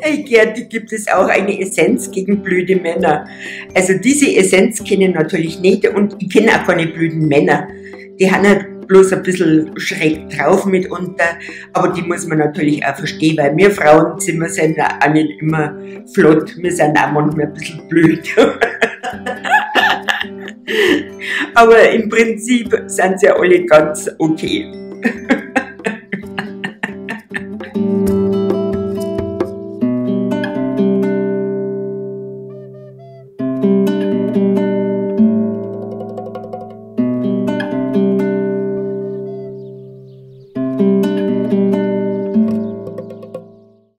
Hey Gerti, gibt es auch eine Essenz gegen blöde Männer? Also diese Essenz kenne ich natürlich nicht und ich kenne auch keine blöden Männer. Die haben halt bloß ein bisschen schräg drauf mitunter, aber die muss man natürlich auch verstehen, weil wir Frauen sind, wir auch nicht immer flott, wir sind auch manchmal ein bisschen blöd. aber im Prinzip sind sie ja alle ganz okay.